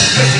Let's